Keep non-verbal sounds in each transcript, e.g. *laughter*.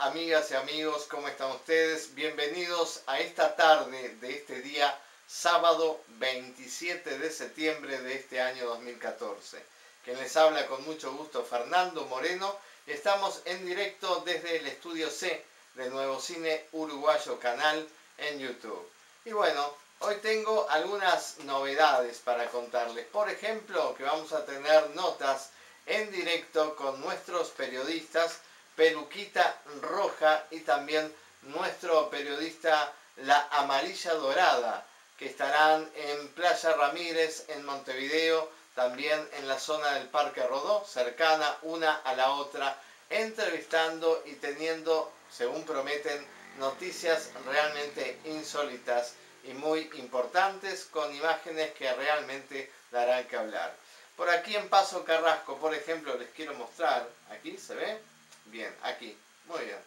amigas y amigos? ¿Cómo están ustedes? Bienvenidos a esta tarde de este día, sábado 27 de septiembre de este año 2014. Quien les habla con mucho gusto, Fernando Moreno. Estamos en directo desde el estudio C de Nuevo Cine Uruguayo Canal en YouTube. Y bueno, hoy tengo algunas novedades para contarles. Por ejemplo, que vamos a tener notas en directo con nuestros periodistas Peluquita Roja y también nuestro periodista La Amarilla Dorada, que estarán en Playa Ramírez, en Montevideo, también en la zona del Parque Rodó, cercana una a la otra, entrevistando y teniendo, según prometen, noticias realmente insólitas y muy importantes con imágenes que realmente darán que hablar. Por aquí en Paso Carrasco, por ejemplo, les quiero mostrar, aquí se ve, Bien, aquí. Muy bien.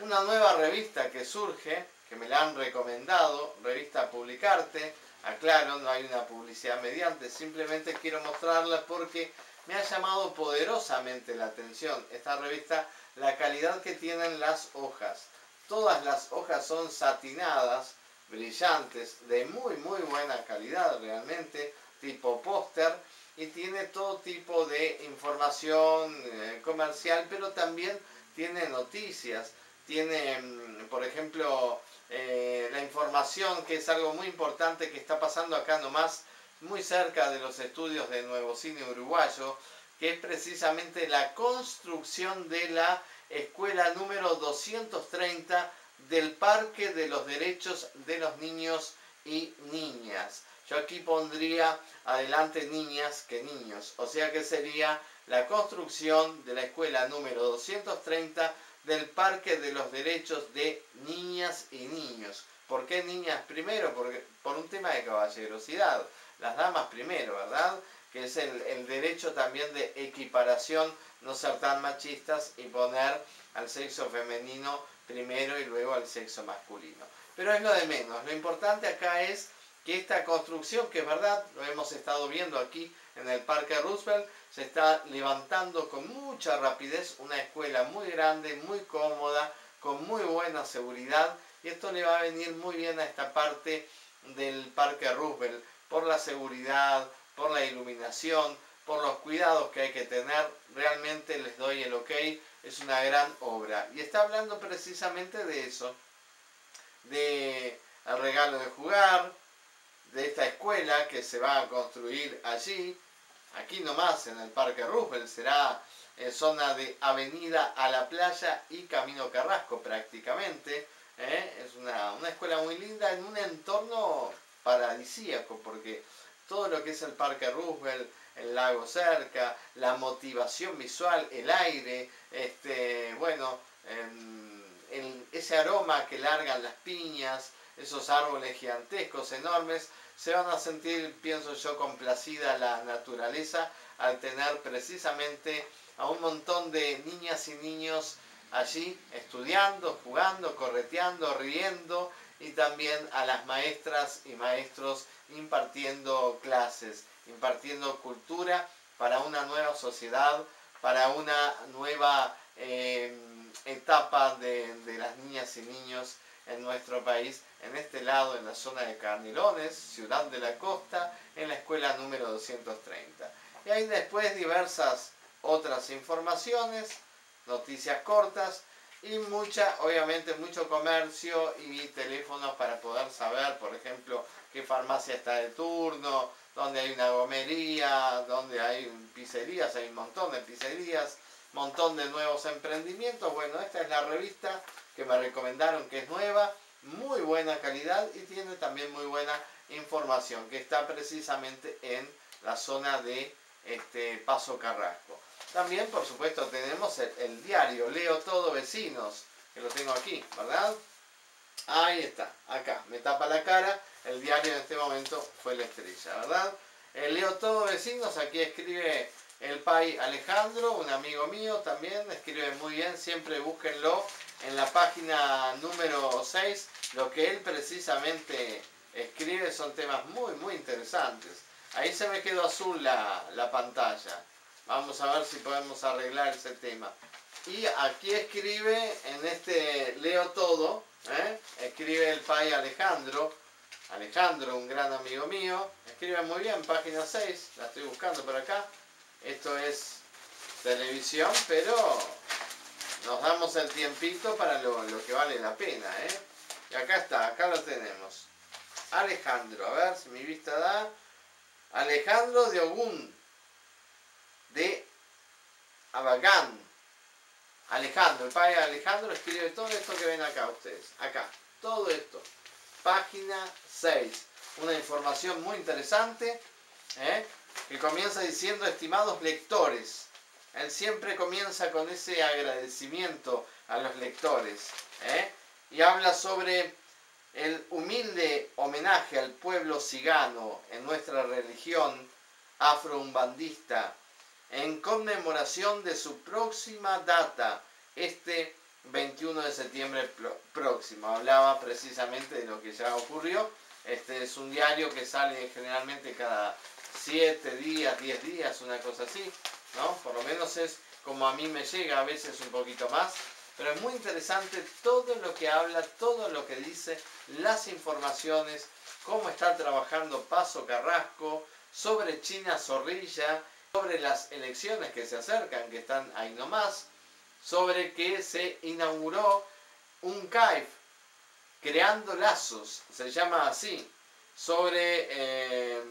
Una nueva revista que surge, que me la han recomendado, revista Publicarte. Aclaro, no hay una publicidad mediante, simplemente quiero mostrarla porque me ha llamado poderosamente la atención esta revista, la calidad que tienen las hojas. Todas las hojas son satinadas, brillantes, de muy muy buena calidad realmente, tipo póster y tiene todo tipo de información eh, comercial, pero también tiene noticias, tiene, mm, por ejemplo, eh, la información, que es algo muy importante que está pasando acá nomás, muy cerca de los estudios de Nuevo Cine Uruguayo, que es precisamente la construcción de la escuela número 230 del Parque de los Derechos de los Niños y Niñas. Yo aquí pondría adelante niñas que niños, o sea que sería la construcción de la escuela número 230 del Parque de los Derechos de Niñas y Niños. ¿Por qué niñas primero? Por un tema de caballerosidad. Las damas primero, ¿verdad? Que es el, derecho también de equiparación, no ser tan machistas y poner al sexo femenino primero y luego al sexo masculino. Pero es lo de menos. Lo importante acá es que esta construcción, que es verdad, lo hemos estado viendo aquí en el Parque Roosevelt, se está levantando con mucha rapidez, una escuela muy grande, muy cómoda, con muy buena seguridad, y esto le va a venir muy bien a esta parte del Parque Roosevelt, por la seguridad, por la iluminación, por los cuidados que hay que tener, realmente les doy el ok, es una gran obra. Y está hablando precisamente de eso, de regalo de jugar, de esta escuela que se va a construir allí, aquí nomás en el Parque Roosevelt, será en zona de Avenida a la Playa y Camino Carrasco prácticamente. ¿eh? Es una, una escuela muy linda en un entorno paradisíaco porque todo lo que es el Parque Roosevelt, el lago cerca, la motivación visual, el aire, este, bueno, ese aroma que largan las piñas, esos árboles gigantescos, enormes, se van a sentir, pienso yo, complacida la naturaleza al tener precisamente a un montón de niñas y niños allí estudiando, jugando, correteando, riendo y también a las maestras y maestros impartiendo clases, impartiendo cultura para una nueva sociedad, para una nueva eh, etapa de, de las niñas y niños en nuestro país, en este lado, en la zona de Carnilones, Ciudad de la Costa, en la escuela número 230. Y hay después diversas otras informaciones, noticias cortas y mucha, obviamente mucho comercio y teléfonos para poder saber, por ejemplo, qué farmacia está de turno, dónde hay una gomería, dónde hay pizzerías, hay un montón de pizzerías, montón de nuevos emprendimientos. Bueno, esta es la revista que me recomendaron que es nueva, muy buena calidad y tiene también muy buena información, que está precisamente en la zona de este, Paso Carrasco. También, por supuesto, tenemos el, diario Leo Todo Vecinos, que lo tengo aquí, ¿verdad? Ahí está, acá, me tapa la cara, el diario en este momento fue la estrella, ¿verdad? El Leo Todo Vecinos, aquí escribe el Pai Alejandro, un amigo mío también, escribe muy bien, siempre búsquenlo en la página número 6. Lo que él precisamente escribe son temas muy, muy interesantes. Ahí se me quedó azul la pantalla. Vamos a ver si podemos arreglar ese tema. Y aquí escribe, en este leo todo, ¿eh? escribe el Pai Alejandro, Alejandro, un gran amigo mío, escribe muy bien, página 6, la estoy buscando por acá. Esto es televisión, pero nos damos el tiempito para lo, que vale la pena. ¿eh? Y acá está, acá lo tenemos. Alejandro, a ver si mi vista da. Alejandro de Ogún, Abagán. Alejandro, el padre Alejandro escribe todo esto que ven acá ustedes. Acá, todo esto página 6. Una información muy interesante ¿eh? que comienza diciendo, estimados lectores, él siempre comienza con ese agradecimiento a los lectores ¿eh? y habla sobre el humilde homenaje al pueblo cigano en nuestra religión afro-umbandista en conmemoración de su próxima data, este 21 de septiembre próximo. Hablaba precisamente de lo que ya ocurrió. Este es un diario que sale generalmente cada 7 días, 10 días, una cosa así, ¿no? Por lo menos es como a mí me llega, a veces un poquito más. Pero es muy interesante todo lo que habla, todo lo que dice, las informaciones, cómo está trabajando Paso Carrasco, sobre China Zorrilla, sobre las elecciones que se acercan, que están ahí nomás, sobre que se inauguró un CAIF, creando lazos, se llama así, sobre eh,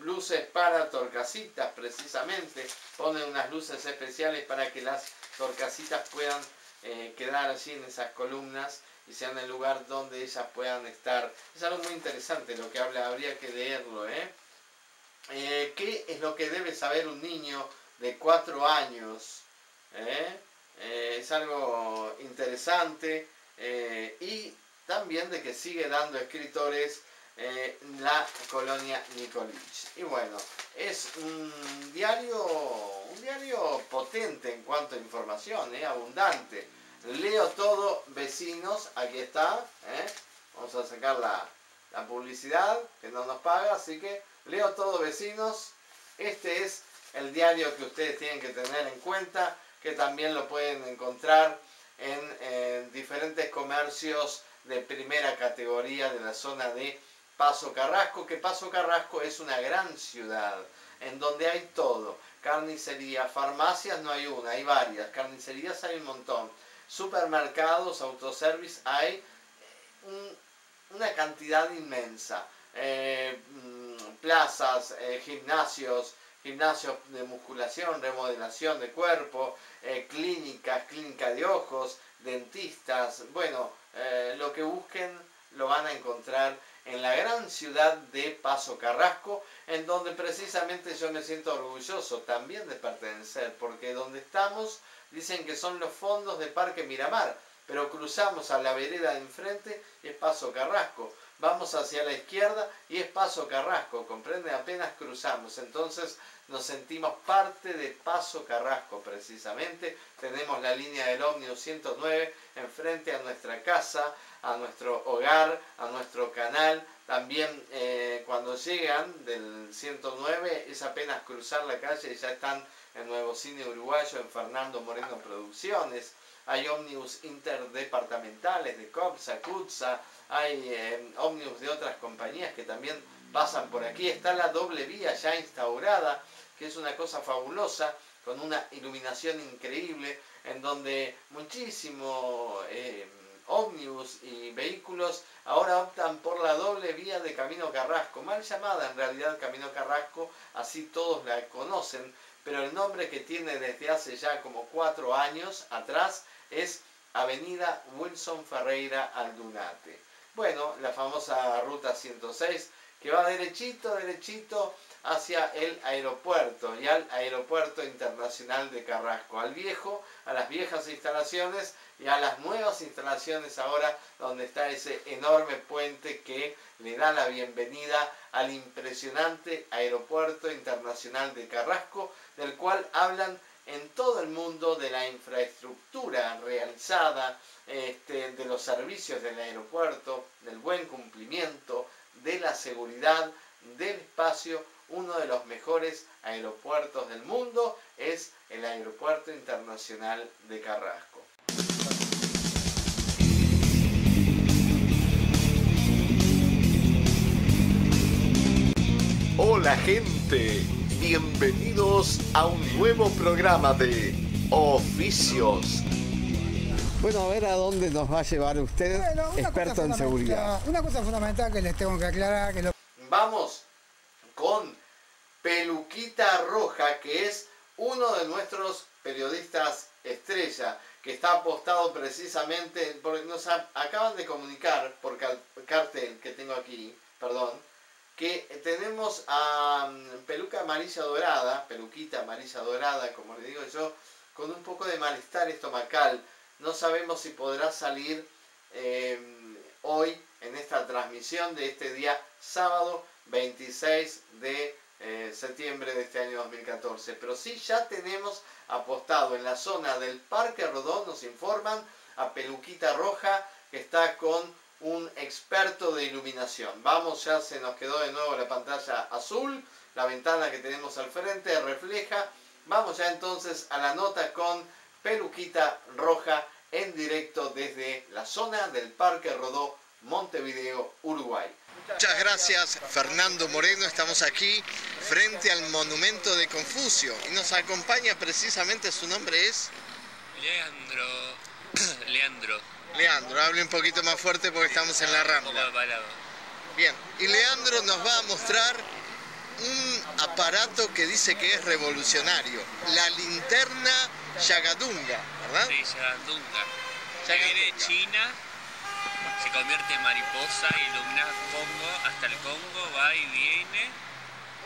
luces para torcasitas precisamente, ponen unas luces especiales para que las torcasitas puedan eh, quedar allí en esas columnas y sean el lugar donde ellas puedan estar. Es algo muy interesante lo que habla, habría que leerlo. ¿eh? Eh qué es lo que debe saber un niño de cuatro años? ¿eh? Eh, es algo interesante y también de que sigue dando escritores la colonia Nicolich. Y bueno, es un diario, un diario potente en cuanto a información, abundante. Leo todo, vecinos, aquí está. Vamos a sacar la, la publicidad que no nos paga, así que leo todo, vecinos. Este es el diario que ustedes tienen que tener en cuenta que también lo pueden encontrar en, diferentes comercios de primera categoría de la zona de Paso Carrasco, que Paso Carrasco es una gran ciudad en donde hay todo. Carnicería, farmacias no hay una, hay varias. Carnicerías hay un montón. Supermercados, autoservice hay una cantidad inmensa. Eh, plazas, eh, gimnasios, gimnasios de musculación, remodelación de cuerpo, eh, clínicas, clínica de ojos, dentistas, bueno, eh, lo que busquen lo van a encontrar en la gran ciudad de Paso Carrasco, en donde precisamente yo me siento orgulloso también de pertenecer, porque donde estamos dicen que son los fondos de Parque Miramar, pero cruzamos a la vereda de enfrente y es Paso Carrasco vamos hacia la izquierda y es Paso Carrasco, comprende, apenas cruzamos, entonces nos sentimos parte de Paso Carrasco precisamente, tenemos la línea del ómnibus 109 enfrente a nuestra casa, a nuestro hogar, a nuestro canal, también eh, cuando llegan del 109 es apenas cruzar la calle y ya están en Nuevo Cine Uruguayo, en Fernando Moreno Producciones, hay ómnibus interdepartamentales de COPSA, CUTSA, hay eh, ómnibus de otras compañías que también pasan por aquí. Está la doble vía ya instaurada, que es una cosa fabulosa, con una iluminación increíble, en donde muchísimos eh, ómnibus y vehículos ahora optan por la doble vía de Camino Carrasco, mal llamada en realidad Camino Carrasco, así todos la conocen, pero el nombre que tiene desde hace ya como cuatro años atrás es Avenida Wilson Ferreira Aldunate. Bueno, la famosa Ruta 106 que va derechito, derechito hacia el aeropuerto y al aeropuerto internacional de Carrasco, al viejo, a las viejas instalaciones y a las nuevas instalaciones ahora donde está ese enorme puente que le da la bienvenida al impresionante Aeropuerto Internacional de Carrasco, del cual hablan en todo el mundo de la infraestructura realizada, este, de los servicios del aeropuerto, del buen cumplimiento, de la seguridad, del espacio. Uno de los mejores aeropuertos del mundo es el Aeropuerto Internacional de Carrasco. Hola gente, bienvenidos a un nuevo programa de Oficios. Bueno, a ver a dónde nos va a llevar usted, experto en seguridad. Una cosa fundamental que les tengo que aclarar que Vamos con Peluquita Roja, que es uno de nuestros periodistas estrella, que está apostado precisamente, porque nos acaban de comunicar por cartel que tengo aquí, perdón, que tenemos a mm, Peluca Amarilla Dorada, Peluquita Amarilla Dorada, como le digo yo, con un poco de malestar estomacal. No sabemos si podrá salir em, hoy en esta transmisión de este día sábado 26 de eh, septiembre de este año 2014. Pero sí ya tenemos apostado en la zona del Parque Rodón, nos informan, a Peluquita Roja, que está con un experto de iluminación. Vamos, ya se nos quedó de nuevo la pantalla azul, la ventana que tenemos al frente refleja. Vamos ya entonces a la nota con Peluquita Roja en directo desde la zona del Parque Rodó, Montevideo, Uruguay. Muchas gracias Fernando Moreno, estamos aquí frente al monumento de Confucio y nos acompaña precisamente, su nombre es... Leandro. *coughs* Leandro. Leandro, hable un poquito más fuerte porque estamos en la rambla. Bien, y Leandro nos va a mostrar un aparato que dice que es revolucionario, la linterna Yagadunga, ¿verdad? Sí, Yagadunga. Viene de China, se convierte en mariposa, ilumina Congo, hasta el Congo, va y viene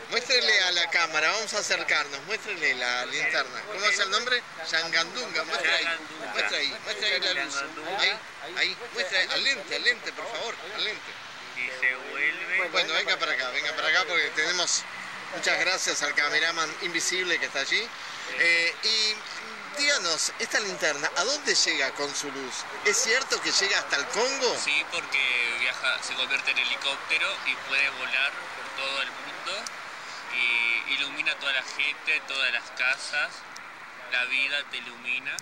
Muéstrele a la cámara, vamos a acercarnos, muéstrele la linterna. ¿Cómo es el nombre? Yangandunga, muestra ahí, muestra ahí, muestra ahí la luz. Ahí, ahí, muestra al lente, al lente, por favor, al lente. Y se vuelve... Bueno, venga para acá, venga para acá porque tenemos... Muchas gracias al cameraman invisible que está allí. Eh, y díganos, esta linterna, ¿a dónde llega con su luz? ¿Es cierto que llega hasta el Congo? Sí, porque viaja, se convierte en helicóptero y puede volar por todo el mundo ilumina a toda la gente, todas las casas, la vida te ilumina.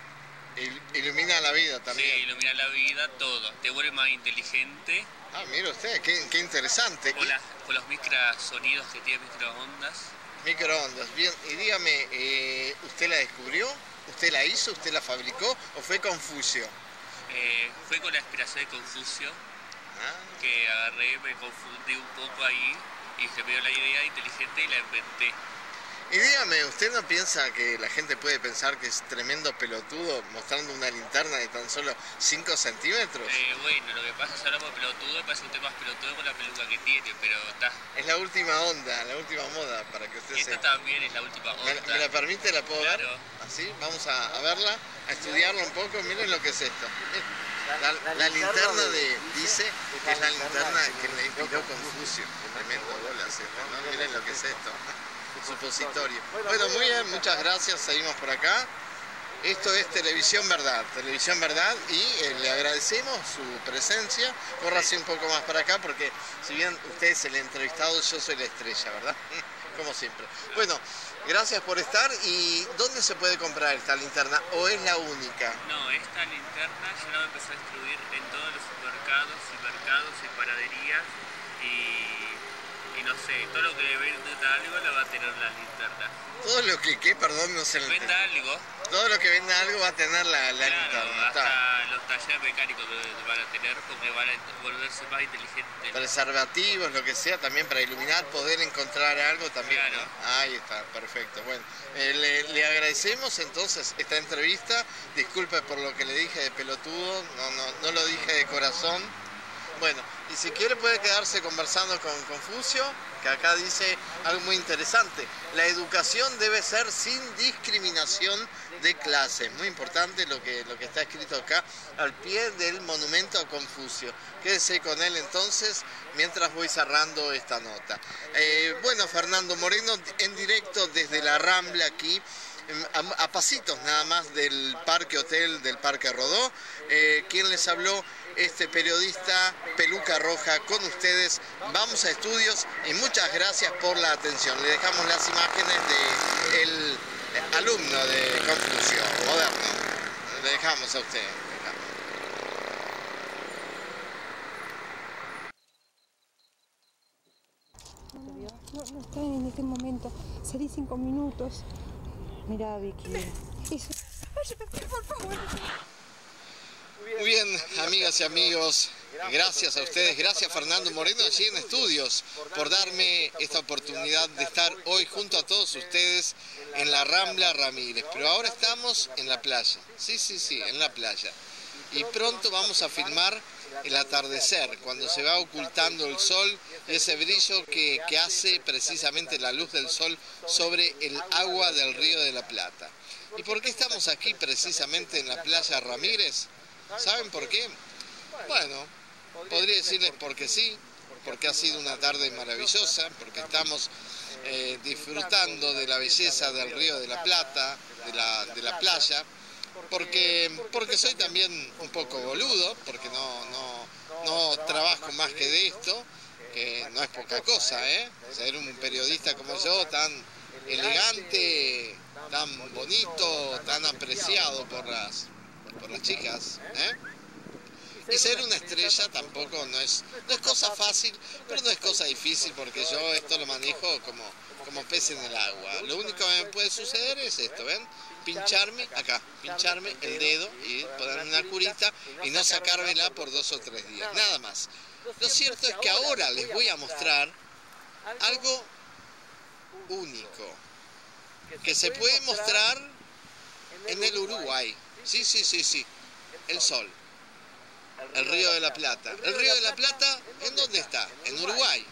ilumina la vida también. Sí, ilumina la vida, todo. Te vuelve más inteligente. Ah, mira usted, qué, interesante. Con, los microsonidos que tiene microondas. Microondas, bien. Y dígame, eh, ¿usted la descubrió? ¿Usted la hizo? ¿Usted la fabricó? ¿O fue Confucio? Eh, fue con la inspiración de Confucio, ah. que agarré, me confundí un poco ahí y se me dio la idea inteligente y la inventé. Y dígame, ¿usted no piensa que la gente puede pensar que es tremendo pelotudo mostrando una linterna de tan solo 5 centímetros? Eh, bueno, lo que pasa es que hablamos de pelotudo, parece usted más pelotudo con la peluca que tiene, pero está. Es la última onda, la última moda, para que usted Esta también es la última onda. ¿Me, la permite? ¿La puedo ver? ¿Así? Vamos a, verla, a estudiarla un poco. Miren lo que es esto. La, linterna de, dice que es la linterna que le inspiró Confucio. Tremendo bolas ¿no? Miren lo que es esto. *laughs* Supositorio. Bueno, muy bien, muchas gracias. Seguimos por acá. Esto es Televisión Verdad, Televisión Verdad y eh, le agradecemos su presencia. Corra un poco más para acá porque si bien usted es el entrevistado, yo soy la estrella, ¿verdad? *laughs* Como siempre. Bueno, gracias por estar y ¿dónde se puede comprar esta linterna o es la única? No, esta linterna ya la voy a empezar a distribuir en todos los supermercados y mercados y panaderías y, y no sé, todo lo que venda algo la va a tener la linterna. Todo lo que, ¿qué? Perdón, no sé. Venda algo todo lo que venda algo va a tener la, la claro, Hasta los talleres mecánicos van a tener porque van a volverse más inteligentes. Preservativos, lo que sea, también para iluminar, poder encontrar algo también. Ahí está, perfecto. Bueno, eh, le, agradecemos entonces esta entrevista. Disculpe por lo que le dije de pelotudo, no, no, no lo dije de corazón. Bueno, y si quiere puede quedarse conversando con Confucio, que acá dice algo muy interesante. La educación debe ser sin discriminación de clases. Muy importante lo que, lo que está escrito acá al pie del monumento a Confucio. Quédese con él entonces mientras voy cerrando esta nota. Eh, bueno, Fernando Moreno en directo desde la Rambla aquí a, pasitos nada más del Parque Hotel del Parque Rodó. Eh, quien les habló, este periodista Peluca Roja con ustedes. Vamos a estudios y muchas gracias por la atención. Le dejamos las imágenes del alumno de Confucio Moderno. Le dejamos a usted. No, no está en este momento. Salí cinco minutos. Mira, Vicky. *laughs* Muy bien, amigas y amigos, gracias a ustedes, gracias Fernando Moreno allí en estudios por darme esta oportunidad de estar hoy junto a todos ustedes en la Rambla Ramírez. Pero ahora estamos en la playa, sí, sí, sí, en la playa. Y pronto vamos a filmar el atardecer, cuando se va ocultando el sol y ese brillo que, hace precisamente la luz del sol sobre el agua del río de la Plata. ¿Y por qué estamos aquí precisamente en la playa Ramírez? ¿Saben por qué? Bueno, podría decirles porque sí, porque ha sido una tarde maravillosa, porque estamos eh, disfrutando de la belleza del río de la Plata, de la, de la playa, porque, porque soy también un poco boludo, porque no, no, no trabajo más que de esto, que no es poca cosa, ¿eh? Ser un periodista como yo, tan elegante, tan bonito, tan apreciado por las, por las chicas, ¿eh? Y ser una estrella tampoco no es, no es cosa fácil, pero no es cosa difícil porque yo esto lo manejo como, como pez en el agua. Lo único que me puede suceder es esto, ¿ven? pincharme acá, pincharme el dedo y ponerme una curita y no sacármela por dos o tres días, nada más. Lo cierto es que ahora les voy a mostrar algo único, que se puede mostrar en el Uruguay. Sí, sí, sí, sí, el sol, el río de la Plata. El río de la Plata, ¿en dónde está? En Uruguay,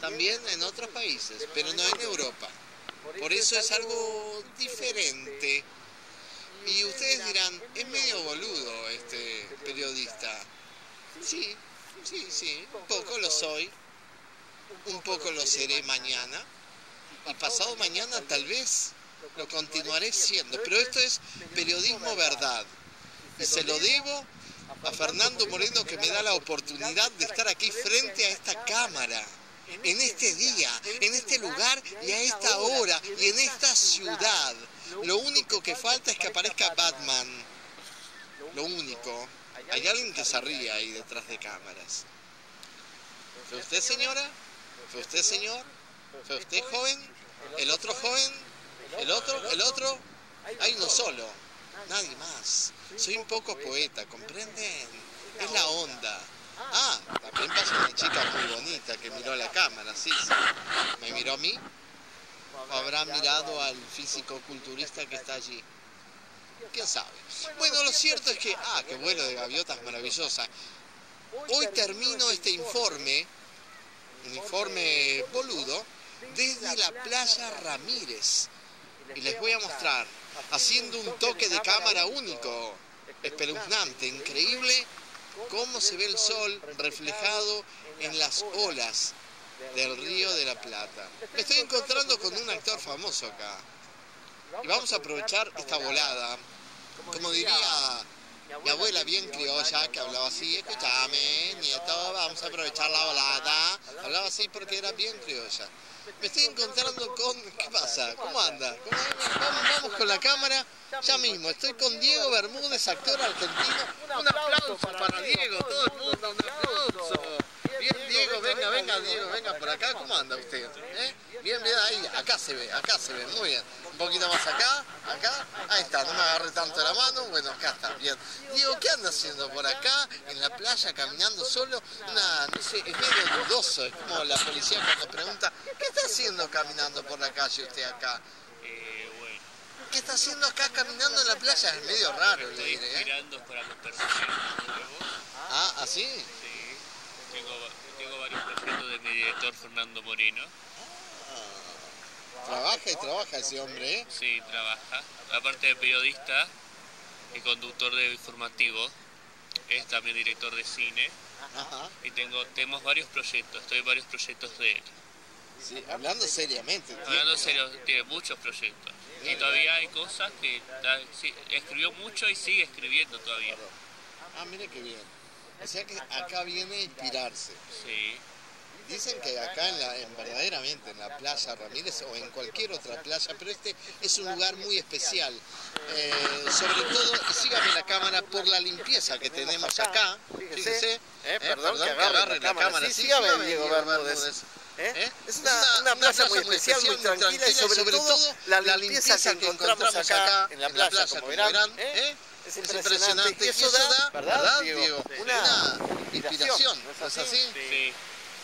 también en otros países, pero no en Europa. Por eso es algo diferente. Y ustedes dirán, es medio boludo este periodista. Sí, sí, sí, un poco lo soy. Un poco lo seré mañana. Y pasado mañana tal vez lo continuaré siendo. Pero esto es periodismo verdad. Y se lo debo a Fernando Moreno que me da la oportunidad de estar aquí frente a esta cámara en este día, en este lugar y a esta hora y en esta ciudad. Lo único que falta es que aparezca Batman. Lo único. Hay alguien que se ríe ahí detrás de cámaras. ¿Fue usted, señora? ¿Fue usted, señor? ¿Fue usted, joven? ¿El otro joven? ¿El otro? ¿El otro? Hay uno solo. Nadie más. Soy un poco poeta, ¿comprenden? Es la onda. Ah, también pasa una chica muy bonita que miró la cámara, sí, sí. ¿Me miró a mí? ¿O habrá mirado al físico culturista que está allí? ¿Quién sabe? Bueno, lo cierto es que, ah, qué vuelo de gaviotas maravillosa. Hoy termino este informe, un informe boludo, desde la playa Ramírez. Y les voy a mostrar, haciendo un toque de cámara único, espeluznante, increíble, cómo se ve el sol reflejado en las olas del río de la Plata. Me estoy encontrando con un actor famoso acá. Y vamos a aprovechar esta volada. Como diría mi abuela bien criolla que hablaba así, escúchame, nieto, vamos a aprovechar la volada. Hablaba así porque era bien criolla. Me estoy encontrando con... ¿Qué pasa? ¿Cómo anda? Vamos, con la cámara. Ya mismo, estoy con Diego Bermúdez, actor argentino. Un aplauso para Diego, todo el mundo, un aplauso. Bien, Diego, venga, venga, Diego, venga por acá. ¿Cómo anda usted? ¿Eh? Bien, bien, ahí, acá se ve, acá se ve, muy bien. Un poquito más acá, acá, ahí está, no me agarre tanto la mano, bueno, acá está, bien. Diego, ¿qué anda haciendo por acá, en la playa, caminando solo? Una, no sé, es medio dudoso, es como la policía cuando pregunta, ¿qué está haciendo caminando por la calle usted acá? Eh, bueno. ¿Qué está haciendo acá caminando en la playa? Es medio raro, le diré. ¿eh? esperando para los personajes. Ah, ¿así? Tengo, tengo varios proyectos de mi director Fernando Moreno. Trabaja y trabaja ese hombre, ¿eh? Sí, trabaja. Aparte de periodista y conductor de informativo, es también director de cine. Ajá. Y tengo, tenemos varios proyectos, estoy en varios proyectos de él. Sí, hablando seriamente. Hablando serio, tiene muchos proyectos. Y todavía hay cosas que sí, escribió mucho y sigue escribiendo todavía. Ah, mire qué bien. O sea que acá viene a inspirarse. Sí, Dicen que acá en la, en verdaderamente en la playa Ramírez o en cualquier otra playa, pero este es un lugar muy especial. Eh, sobre todo, y sígame la cámara por la limpieza que tenemos acá. Fíjese, Eh, perdón, que agarre la cámara. Sí, Sí, sígame, sígame, Diego Bermúdez. ¿Eh? ¿Eh? Es una, una plaza muy especial, muy tranquila y sobre todo la limpieza que encontramos acá en la playa, como verán. ¿Eh? Es impresionante. Y eso da, ¿verdad, Diego? Una inspiración, ¿no es así? sí,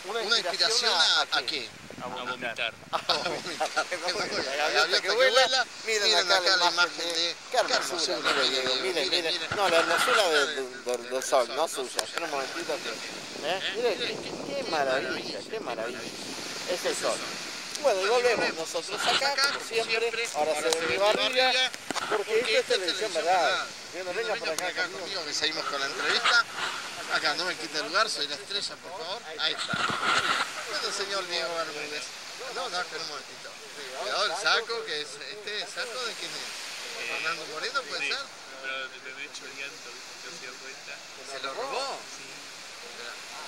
Una inspiración a, a qué? a vomitar. La gaviota que vuela. Miren acá la imagen de... Qué hermosura, mire, Diego, mire, mire. No, la hermosura de- de- del- sol, no suya. Espera un momentito. que- ¿eh? Mire, qué, qué- qué maravilla, qué maravilla. Es el sol. Bueno, y volvemos nosotros acá, como siempre. Ahora se ve mi barriga, porque esto es televisión, ¿verdad? Venga, venga por acá conmigo. que seguimos con la entrevista. Acá, no me quite el lugar, soy la estrella, por favor. Ahí está. Bueno, señor Diego Bermúdez. No, no, espera un momentito. Cuidado el saco, que es este saco de quién es. Fernando Moreno, puede Sí, ser. pero me he hecho llanto, ¿no se dio cuenta? ¿Se lo robó?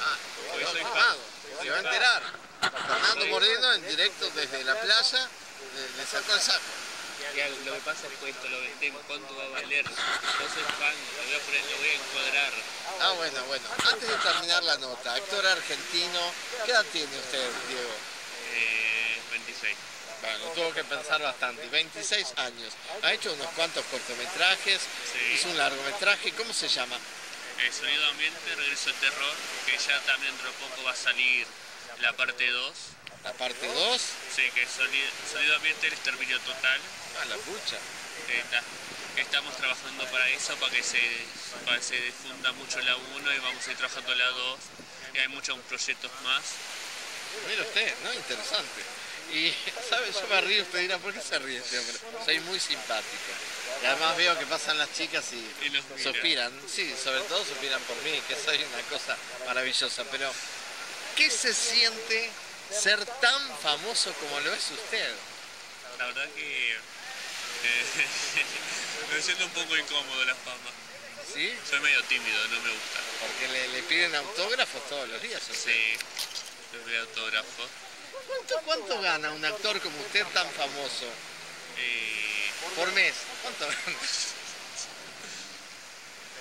Ah, Porque quedó soy firmado. Se va a enterar. Fernando Moreno en directo desde la playa le, le sacó el saco. Ya, lo que pasa es que esto lo vendé, ¿cuánto va a valer? No soy fan, lo voy a poner, lo voy a encuadrar. Ah, bueno, bueno. Antes de terminar la nota, actor argentino, ¿qué edad tiene usted, Diego? Eh, 26. Bueno, tuvo que pensar bastante. 26 años. Ha hecho unos cuantos cortometrajes, Sí. hizo un largometraje, ¿cómo se llama? Eh, sonido ambiente, regreso al terror, que ya también dentro de poco va a salir la parte 2. La parte 2. Sí, que es sonido, sonido ambiente, el exterminio total. Ah, la pucha. Eh, ta- Estamos trabajando para eso, para que se, para que se difunda mucho la 1 y vamos a ir trabajando la 2. Y hay muchos proyectos más. Mira usted, ¿no? Interesante. Y, *laughs* ¿sabe? Yo me río, usted dirá, ¿por qué se ríe este hombre? Soy muy simpático. Y además veo que pasan las chicas y, Y suspiran. Sí, sobre todo suspiran por mí, que soy una cosa maravillosa. Pero, ¿qué se siente ser tan famoso como lo es usted? La verdad que eh, *laughs* me siento un poco incómodo la fama. ¿Sí? Soy medio tímido, no me gusta. Porque le, le piden autógrafos todos los días. ¿o sea. Sí, doy autógrafo. ¿Cuánto, ¿Cuánto gana un actor como usted tan famoso Y por mes? ¿Cuánto gana?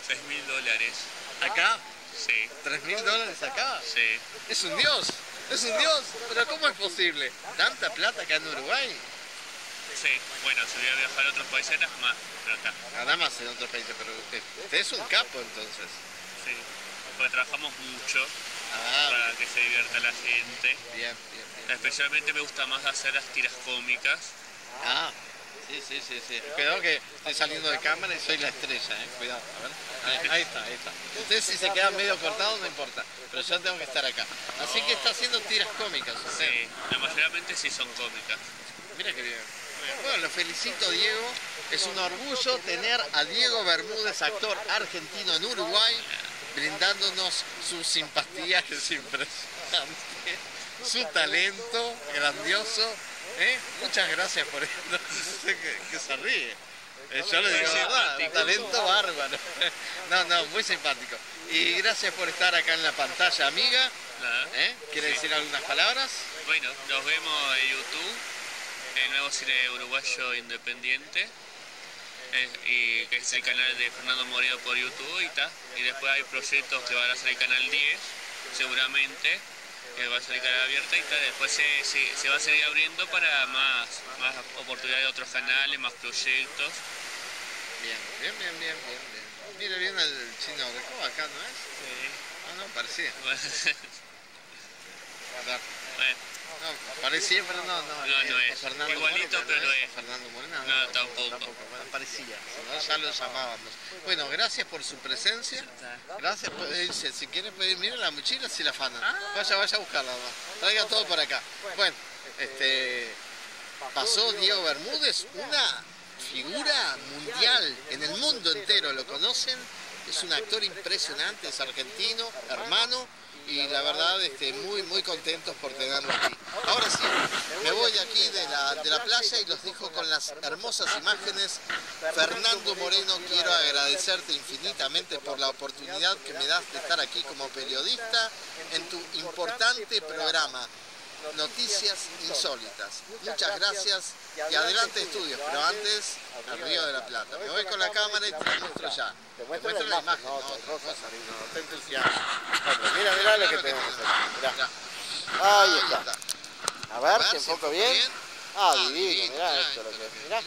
6 mil dólares. ¿Acá? Sí, ¿Tres mil dólares acá? sí. Es un dios, es un dios. Pero ¿cómo es posible? ¿Tanta plata acá en Uruguay? Sí, bueno, si voy a viajar a otros países era más, pero acá. Nada más en otros países, pero usted, usted es un capo entonces. Sí, porque trabajamos mucho Ah, para que se divierta la gente. bien, bien, bien. Especialmente me gusta más hacer las tiras cómicas. Ah, sí, sí, sí, sí. Cuidado que estoy saliendo de cámara y soy la estrella, eh. Cuidado, a ver. Ahí, ahí está, ahí está. Ustedes si se quedan medio cortados no importa, pero yo tengo que estar acá. Así que está haciendo tiras cómicas usted. Sí, la mayormente sí son cómicas. Mira qué bien. Bueno, lo felicito Diego. Es un orgullo tener a Diego Bermúdez, actor argentino en Uruguay, brindándonos su simpatía, que es *laughs* impresionante, su talento grandioso. ¿eh? Muchas gracias por esto. *laughs* Que, que se ríe. Yo le digo, "Ah, simpático". talento bárbaro. No, no, muy simpático. Y gracias por estar acá en la pantalla, amiga. ¿eh? ¿Quiere decir algunas palabras? Bueno, nos vemos en YouTube, el nuevo cine uruguayo independiente, y que es el canal de Fernando Moreno por YouTube y ta. Y después hay proyectos que van a salir canal 10, seguramente, que va a salir canal abierta y ta. Después se, se- se va a seguir abriendo para más, más oportunidades de otros canales, más proyectos. Bien, bien, bien, bien, bien. bien. Mire bien el chino de acá, ¿no es? Ah, no, parecía. Bueno, *laughs* A ver. Bueno, No, parecía, pero no, no. No, no eh, es. Fernando Igualito, pero no es. Fernando Moreno. No, tampoco. Bueno, parecía, no, ya lo llamábamos. Bueno, gracias por su presencia. Gracias por dice, si quiere pedir, miren la mochila si la afanan. Vaya, vaya a buscarla. Traiga todo para acá. Bueno, este pasó Diego Bermúdez, una figura mundial en el mundo entero, lo conocen, es un actor impresionante, es argentino, hermano, y la verdad este, muy muy contentos por tenerlo aquí. Ahora sí, me voy aquí de la, de la playa y los dejo con las hermosas imágenes. Fernando Moreno, quiero agradecerte infinitamente por la oportunidad que me das de estar aquí como periodista en tu importante programa. Noticias insólitas. Muchas gracias y adelante estudios, pero antes al Río de la Plata. Me voy con la cámara y te la muestro ya. Te muestro la imagen, no, otra cosa, no, te entusiasmo. Mira, mira lo que tenemos aquí. Ahí está. A ver, si enfoco bien. Ah, Ah, divino, mirá esto lo que es. Mirá.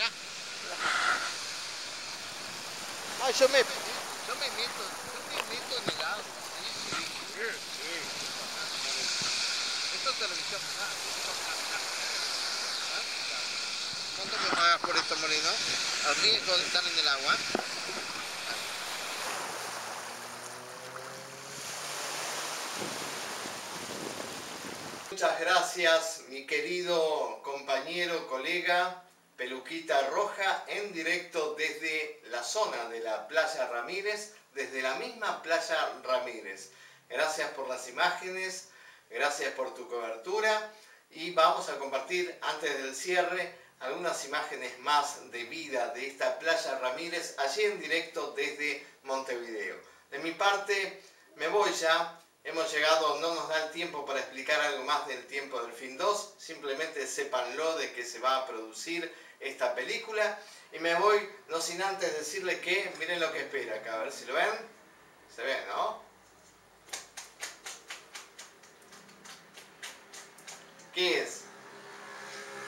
Ah, yo me... Yo me meto, yo me meto en el agua. Sí, sí, sí. Esto es ah, esto es- ¿Cuánto me pagas por en el agua. Muchas gracias, mi querido compañero, colega, Peluquita Roja, en directo desde la zona de la Playa Ramírez, desde la misma Playa Ramírez. Gracias por las imágenes, gracias por tu cobertura y vamos a compartir antes del cierre algunas imágenes más de vida de esta Playa Ramírez, allí en directo desde Montevideo. De mi parte, me voy ya, hemos llegado, no nos da el tiempo para explicar algo más del tiempo del fin 2, simplemente sépanlo de que se va a producir esta película y me voy, no sin antes decirle que, miren lo que espera acá, a ver si lo ven, se ve, ¿no? ¿Qué es?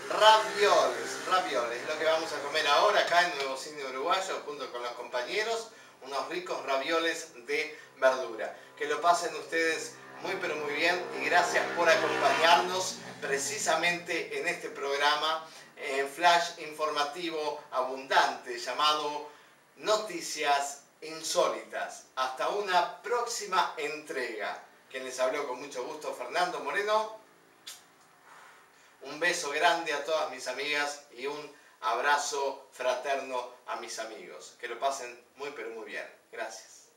Ravioles, ravioles, es lo que vamos a comer ahora acá en Nuevo Cine Uruguayo junto con los compañeros, unos ricos ravioles de verdura. Que lo pasen ustedes muy pero muy bien y gracias por acompañarnos precisamente en este programa en flash informativo abundante llamado Noticias Insólitas. Hasta una próxima entrega. Quien les habló con mucho gusto, Fernando Moreno. Un beso grande a todas mis amigas y un abrazo fraterno a mis amigos. Que lo pasen muy pero muy bien. Gracias.